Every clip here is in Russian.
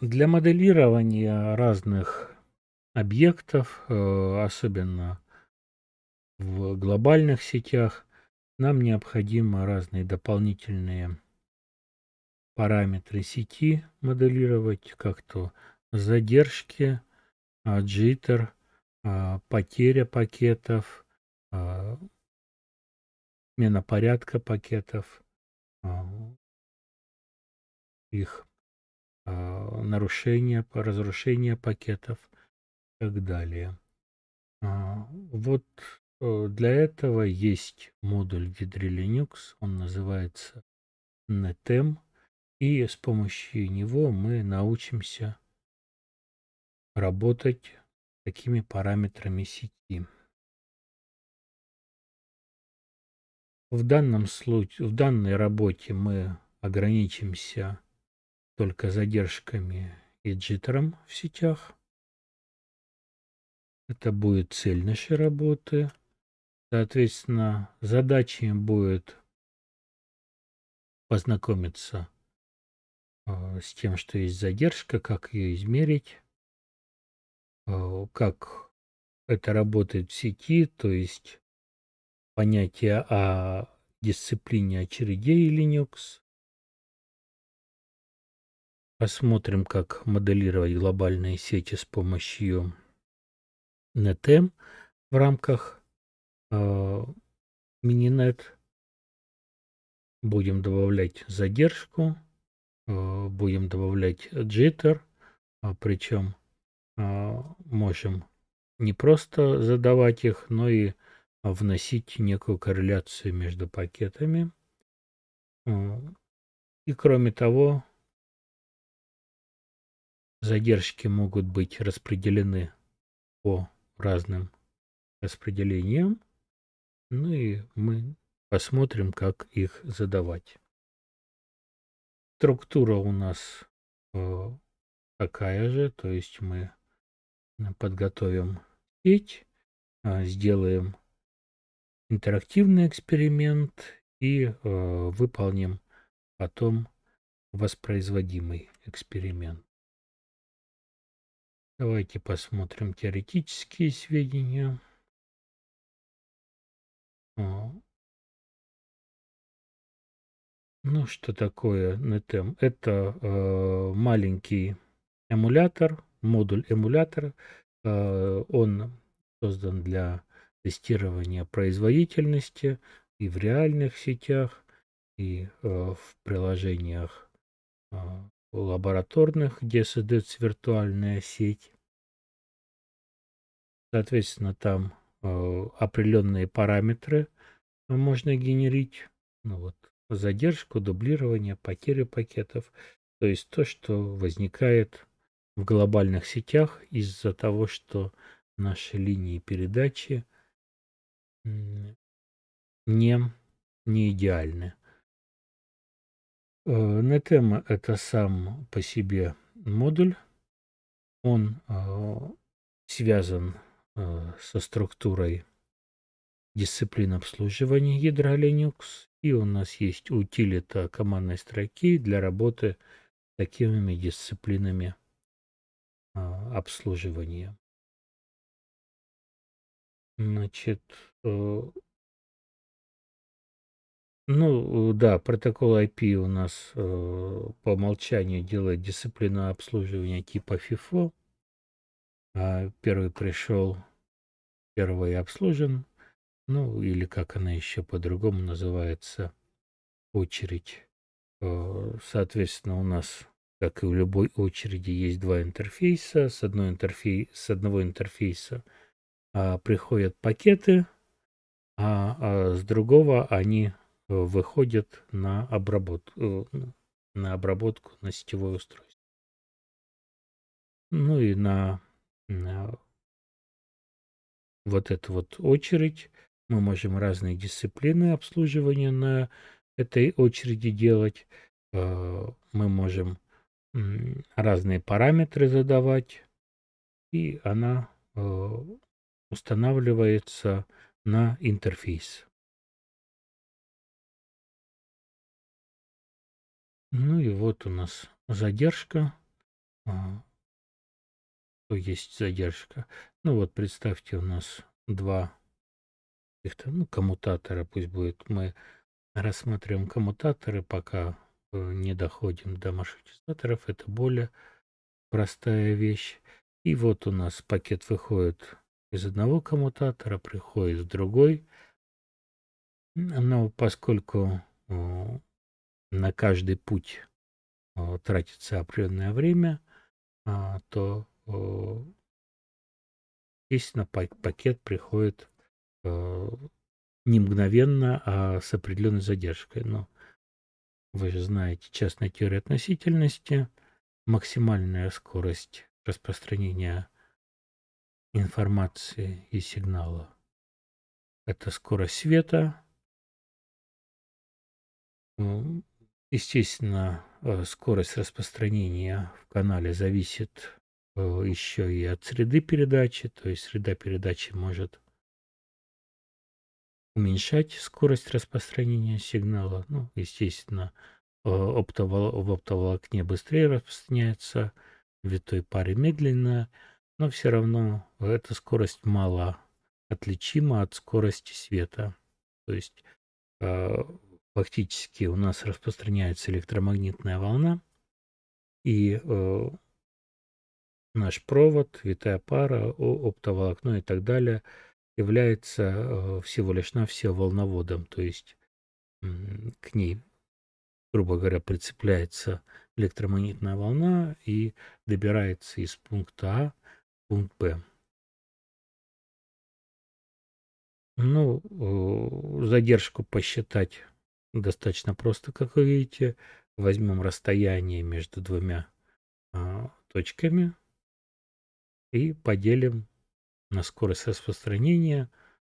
Для моделирования разных объектов, э, особенно в глобальных сетях, нам необходимы разные дополнительные параметры сети моделировать, как то задержки, а, джиттер, а, потеря пакетов, а, смена порядка пакетов, их нарушение, разрушение пакетов и так далее. Вот э, для этого есть модуль ядре Linux, он называется NetM. И с помощью него мы научимся работать такими параметрами сети. В данном случае, в данной работе мы ограничимся только задержками и джиттером в сетях. Это будет цель нашей работы. Соответственно, задачей будет познакомиться а, с тем, что есть задержка, как ее измерить, а, как это работает в сети, то есть понятие о дисциплине очередей Linux. Посмотрим, как моделировать глобальные сети с помощью NetM в рамках э, Mininet. Будем добавлять задержку. Э, будем добавлять jitter, а, причем а, можем не просто задавать их, но и вносить некую корреляцию между пакетами. Э, и кроме того, задержки могут быть распределены по разным распределениям. Ну и мы посмотрим, как их задавать. Структура у нас э, такая же, то есть мы подготовим сеть, э, сделаем интерактивный эксперимент и э, выполним потом воспроизводимый эксперимент. Давайте посмотрим теоретические сведения. Ну, что такое NetM? Это э, маленький эмулятор, модуль эмулятора. Э, он создан для тестирования производительности и в реальных сетях, и э, в приложениях э, лабораторных, где создается виртуальная сеть. Соответственно, там э, определенные параметры можно генерить. Ну вот, задержку, дублирование, потери пакетов. То есть то, что возникает в глобальных сетях из-за того, что наши линии передачи не, не идеальны. NetM э, это сам по себе модуль. Он э, связан э, со структурой дисциплин обслуживания ядра Linux и у нас есть утилита командной строки для работы с такими дисциплинами а, обслуживания. Значит, э, ну да, протокол IP у нас э, по умолчанию делает дисциплину обслуживания типа FIFO. А первый пришел, первый обслужен ну или как она еще по-другому называется, очередь. Э, соответственно, у нас, как и в любой очереди, есть два интерфейса. С, одной интерфей... с одного интерфейса а, приходят пакеты, а, а с другого они выходят на обработку, э, на обработку на сетевое устройство. Ну и на, на вот эту вот очередь мы можем разные дисциплины обслуживания на этой очереди делать. Э, мы можем разные параметры задавать. И она э, устанавливается на интерфейс. Ну и вот у нас задержка. А, то есть задержка. Ну вот представьте, у нас два каких-то, ну, коммутатора пусть будет. Мы рассматриваем коммутаторы, пока э, не доходим до маршрутизаторов. Это более простая вещь. И вот у нас пакет выходит из одного коммутатора, приходит в другой. Но поскольку э, на каждый путь э, тратится определенное время, а, то, естественно, пакет приходит не мгновенно, а с определенной задержкой. Но вы же знаете частная теория относительности, максимальная скорость распространения информации и сигнала. Это скорость света. Естественно, э, скорость распространения в канале зависит э, еще и от среды передачи, то есть среда передачи может уменьшать скорость распространения сигнала. Ну, естественно, э, оптовол в оптоволокне быстрее распространяется, в витой паре медленно, но все равно эта скорость мало отличима от скорости света. То есть фактически у нас распространяется электромагнитная волна, и э, наш провод, витая пара, оптоволокно и так далее – является э, всего лишь навсего волноводом, то есть к ней, грубо говоря, прицепляется электромагнитная волна и добирается из пункта А в пункт Б. Ну, э, задержку посчитать достаточно просто, как вы видите. Возьмем расстояние между двумя а, точками и поделим на скорость распространения.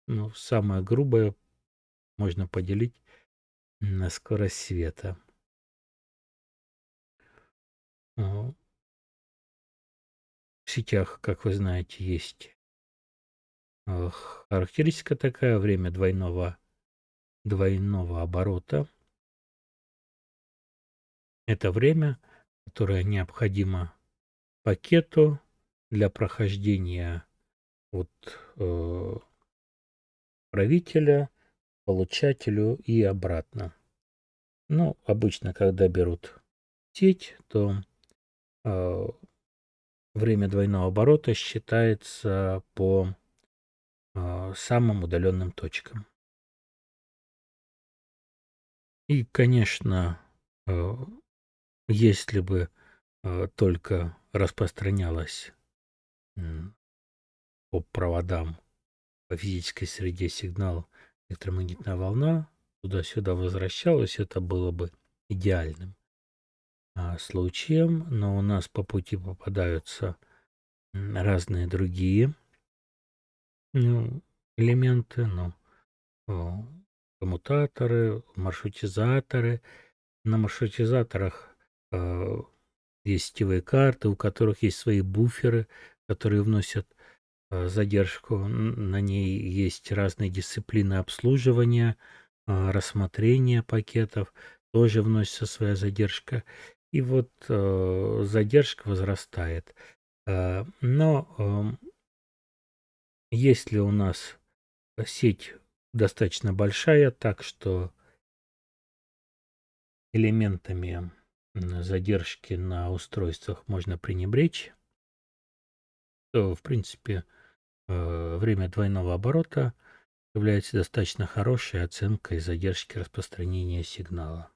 Ну, самое грубое можно поделить на скорость света. В сетях, как вы знаете, есть характеристика такая, время двойного, двойного оборота. Это время, которое необходимо пакету для прохождения от э, правителя, получателю и обратно. Ну, обычно, когда берут сеть, то э, время двойного оборота считается по э, самым удаленным точкам. И, конечно, э, если бы э, только распространялась по проводам по физической среде сигнал электромагнитная волна туда-сюда возвращалась, это было бы идеальным а, случаем, но у нас по пути попадаются разные другие ну, элементы, ну, коммутаторы, маршрутизаторы. На маршрутизаторах э, есть сетевые карты, у которых есть свои буферы, которые вносят Э, задержку. На ней есть разные дисциплины обслуживания, э, рассмотрения пакетов. Тоже вносится своя задержка. И вот э, задержка возрастает. Но эм, если у нас сеть достаточно большая, так что элементами задержки на устройствах можно пренебречь, то, в принципе, Э, время двойного оборота является достаточно хорошей оценкой задержки распространения сигнала.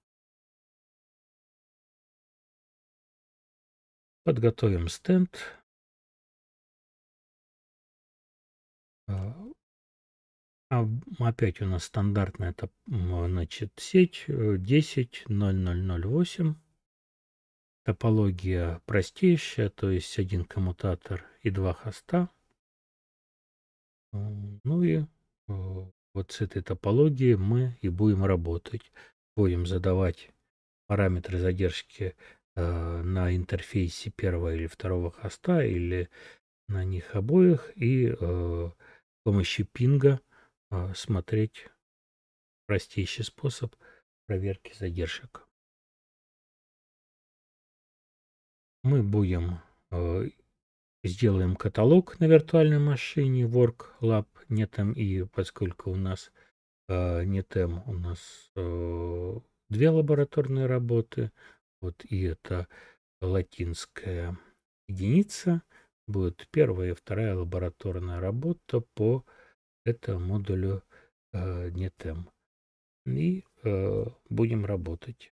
Подготовим стенд. А опять у нас стандартная это, значит, сеть 10.0008. Э, Топология простейшая, то есть один коммутатор и два хоста. Ну и э, вот с этой топологией мы и будем работать. Будем задавать параметры задержки э, на интерфейсе первого или второго хоста или на них обоих и э, с помощью пинга смотреть простейший способ проверки задержек. мы будем э, сделаем каталог на виртуальной машине Work Lab NetM, и поскольку у нас э, NetM, у нас э, две лабораторные работы, вот и это латинская единица, будет первая и вторая лабораторная работа по этому модулю э, NetM. И э, будем работать.